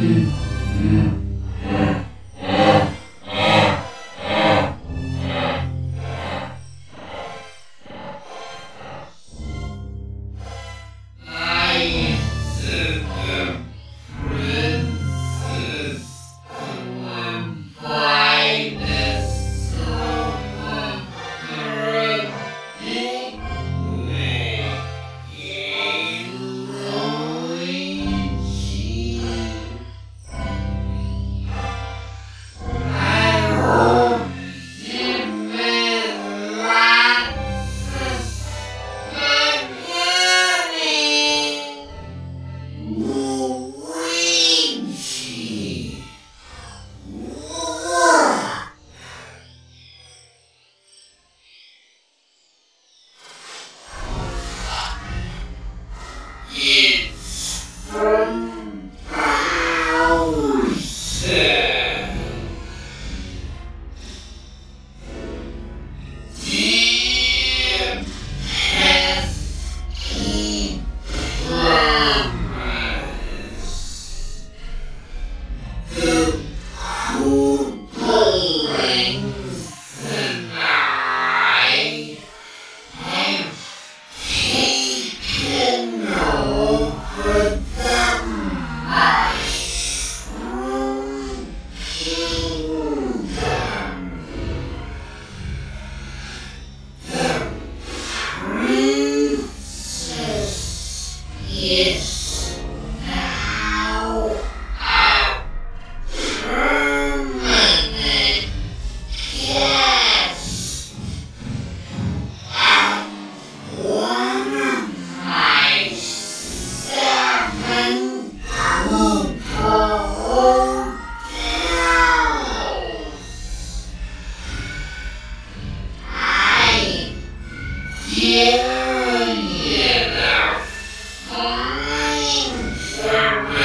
Sim. Sim. Shh.